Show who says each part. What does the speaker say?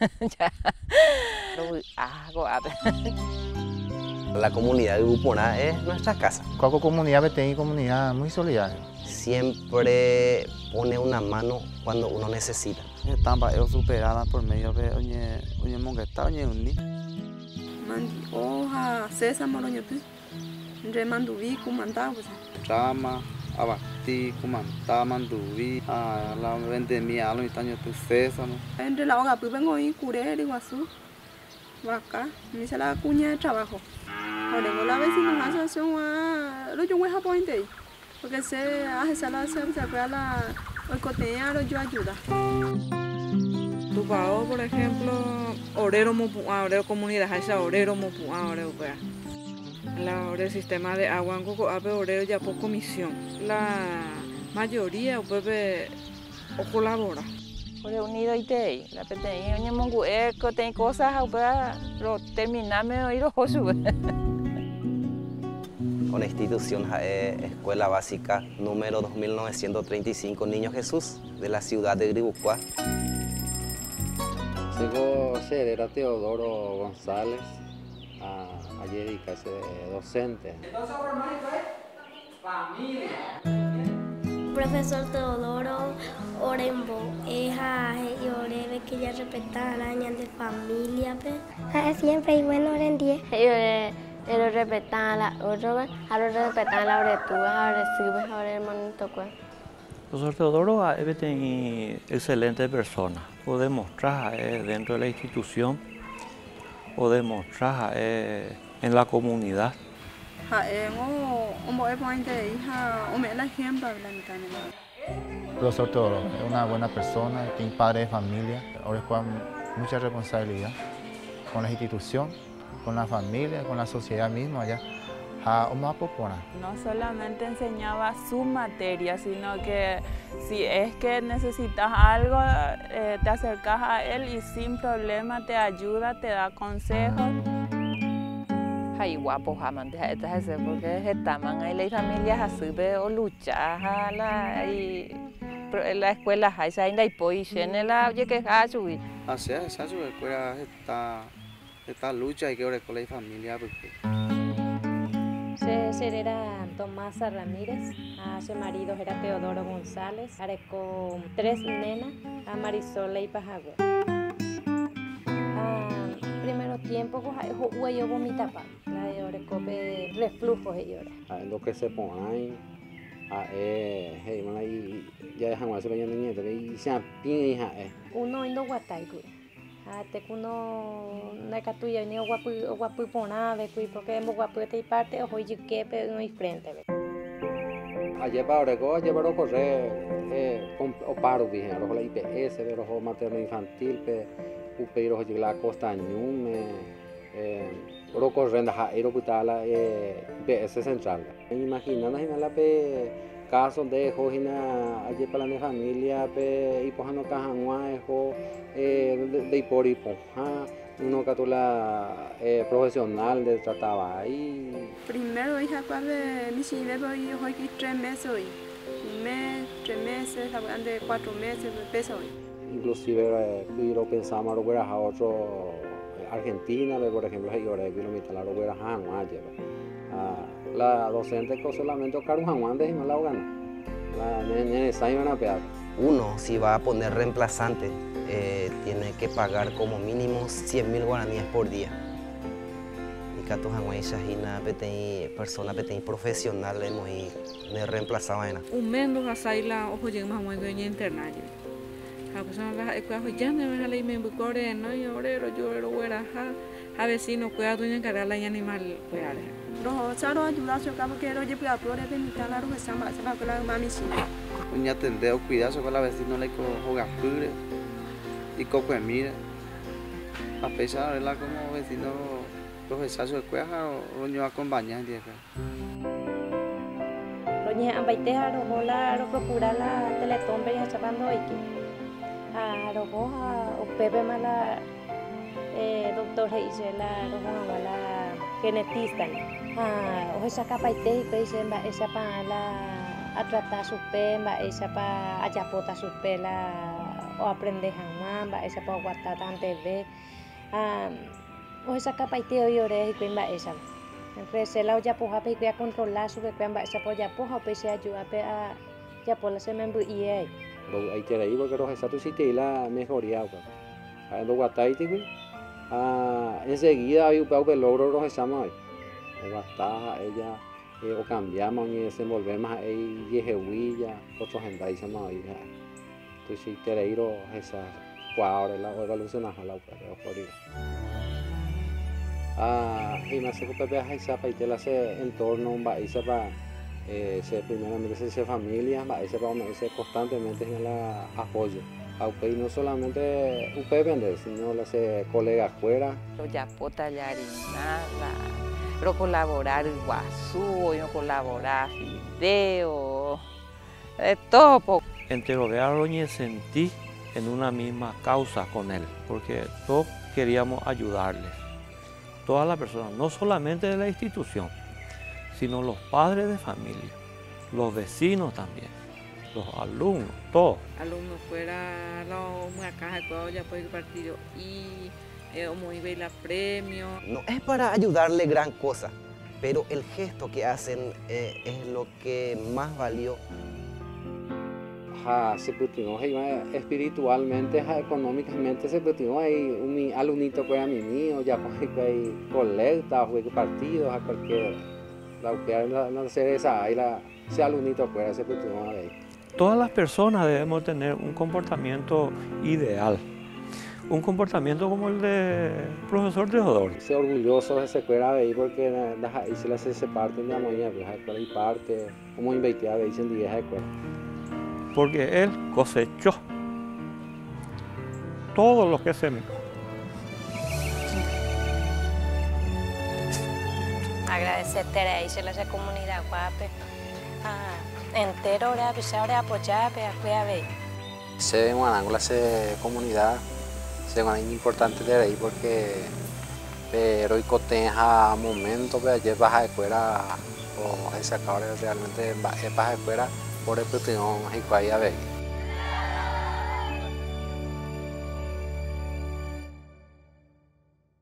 Speaker 1: La comunidad de Upona es nuestra casa.
Speaker 2: Cualquier comunidad tiene comunidad muy solidaria.
Speaker 1: Siempre pone una mano cuando uno necesita.
Speaker 3: Estamba es superada por medio de oñe mongueta oñe uní.
Speaker 4: Mandi hoja sésamo roñotu. Re manduvi kumanda pues.
Speaker 3: Trama, abati, kumanta, manduvi, a la vendemia alo itaño tu sésamo.
Speaker 4: Entre la hoja pues vengo y curé de guasu. Vaca, me se la cuña de trabajo. Ahora la vecina la asociación a lo yo voy a poner porque se hace la se se la el coteño yo ayuda.
Speaker 5: Tupao, por ejemplo, orero mopua, orero comunidad, esa orero mopua, orero pues. La orero sistema de agua en coco, ape orero ya por comisión. La mayoría pues o colabora.
Speaker 6: Ore unido y te, la peteña, oña mongu, eh, coteño cosas, pues, lo terminame y lo josu.
Speaker 1: Con la institución JAE, Escuela Básica número 2935 Niño Jesús de la ciudad de Gribucua.
Speaker 3: Sigo ser era Teodoro González, a, ayer dedicarse de docente.
Speaker 7: Profesor Teodoro Orembo, eja y orebe que ya respeta la año de familia.
Speaker 8: Siempre y bueno, orendie.
Speaker 9: Pero respetar la otra, ahora respetar la oretura, ahora sirve, ahora el monito pues.
Speaker 10: Profesor Teodoro es una excelente persona. O demostrar dentro de la institución o demostrar en la comunidad.
Speaker 2: Profesor Teodoro es una buena persona, tiene padre de familia, ahora con mucha responsabilidad con la institución con la familia, con la sociedad misma allá.
Speaker 11: No solamente enseñaba su materia, sino que si es que necesitas algo, eh, te acercas a él y sin problema te ayuda, te da consejos.
Speaker 6: Hay guapo jamás de ese porque estaban ahí las familias así o luchar la y la escuela hay se hay poi en la oye que ha subir.
Speaker 3: Así es, esa escuela está esta lucha y que ahora con la familia porque
Speaker 12: se era Tomasa Ramírez, a su marido era Teodoro González, con tres nenas, a Marisol y Pajagüe. primero tiempo, yo vomita pa, la de ore cope reflujo y ore.
Speaker 3: Lo que se pone ahí, eh, ya dejan hacer la niña, y se apina hija, eh.
Speaker 12: Uno indo guatay, te kuno na katuya ni guapu guapu pona ve kui porque hemos guapu te parte o hoy que pe no frente ve.
Speaker 3: Ayer para orego ayer para correr eh o paro dije lo la IPS ve lo materno infantil pe upeiro hoy la costa ñume eh oro correndo ha ero putala eh BS central. Imagina na la pe caso de hojina allí para la familia pe y pojano cajanua ejo eh de por y poja uno catula eh, profesional de trataba ahí.
Speaker 4: Primero hija de mi chile voy hoy que tres meses hoy un mes tres meses de cuatro meses peso hoy.
Speaker 3: Inclusive eh, lo pensamos lo a otro Argentina por ejemplo ahí ahora vino mi talar lo hubiera a la docente que solamente Juan de no la. La necesaria una peada.
Speaker 1: Uno, si va a poner reemplazante, eh, tiene que pagar como mínimo 100 mil guaraníes por día. Y Cato Hanway Shahina, persona profesional, hemos reemplazado
Speaker 5: Un mendo hasaila ojo llega más muy bien internar. A persona la ecuajo ya me ven a la me bucore no y obrero yo era buena a vecino cuida doña cara la animal cuidar.
Speaker 4: Roho charo ayuda yo cabo que ro lleva por de mi cala ro se ma se va con la mami sí.
Speaker 3: Uña tendeo cuidado con la vecino le co joga pure y coco mira. A pesar de la como vecino profesor de cueja o roño acompaña en día.
Speaker 12: Roña ambaiteja ro hola ro procura la teletombe ya chapando iki. A ro hoja o pepe mala eh, doctor genetista. Ah, pa la a tratar su pe, va esa pa a chapota su pe la o aprende jamás va esa pa guatata antes ve o esa capa y te oye ore y cuimba esa entonces la ya poja pe a controlar su que cuimba esa po ya poja pe se ayuda pe a ya por la se me
Speaker 3: ir porque los estatus sí te la mejoría pues. A lo guatai te ah enseguida hay un poco logro los exámenes guata ella eh, o cambiamos y desenvolvemos ahí yejehuilla otros gendaizanos ahí entonces si te ir esa cuadra la evolucionar a la Florida ah y me hace que pepe a esa para la se entorno un país para eh, se primeramente se familia va ese para se constantemente en la apoyo aunque no solamente UP vende, sino las colegas fuera.
Speaker 6: Ya puedo tallar nada, pero colaborar guazú, yo colaborar video, de todo.
Speaker 10: Enterodearlo y sentí en una misma causa con él, porque todos queríamos ayudarles. Todas las personas, no solamente de la institución, sino los padres de familia, los vecinos también los alumnos, todos.
Speaker 5: Alumnos fuera la caja de ya puede partido y eh, iba la premio.
Speaker 1: No es para ayudarle gran cosa, pero el gesto que hacen eh, es lo que más valió.
Speaker 3: Ja, se putinó espiritualmente, ja, económicamente se putinó ahí un alumnito que era mi mío, ya pues hay colecta, fue partido, ja, porque la la, la, esa, ahí la, ese alumnito fuera se putinó ahí.
Speaker 10: Todas las personas debemos tener un comportamiento ideal, un comportamiento como el del profesor Teodoro.
Speaker 3: Estoy orgulloso de ese escuela de ahí porque ahí se le hace parte de la mañana, vieja escuela y parte, como invertía de ahí en vieja escuela.
Speaker 10: Porque él cosechó todo lo que sembró.
Speaker 12: Agradecerte a esa comunidad guape. Ah entero ahora ahora apoyar pe a ver
Speaker 3: se en Guanango se comunidad se es importante de ahí porque pero y coteja momento que ayer baja de fuera o esa cabra realmente baja de fuera por el putinón y a ver